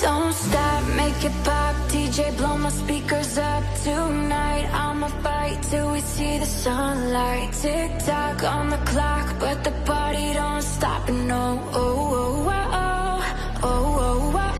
Don't stop, make it pop. DJ, blow my speakers up Tonight. I'ma fight till we see the sunlight. Tick tock on the clock But the party don't stop, no.